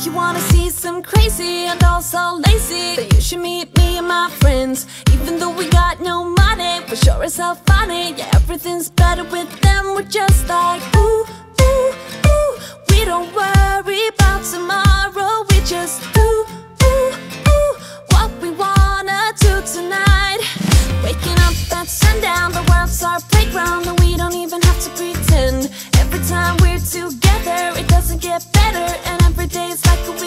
If you wanna see some crazy and also lazy Then you should meet me and my friends. Even though we got no money we're sure as hell funny. Yeah, everything's better with them. We're just like ooh, ooh, ooh. We don't worry about tomorrow. We just ooh, ooh, ooh. What we wanna do tonight. Waking up at sundown The world's our playground And we don't even have to pretend. like a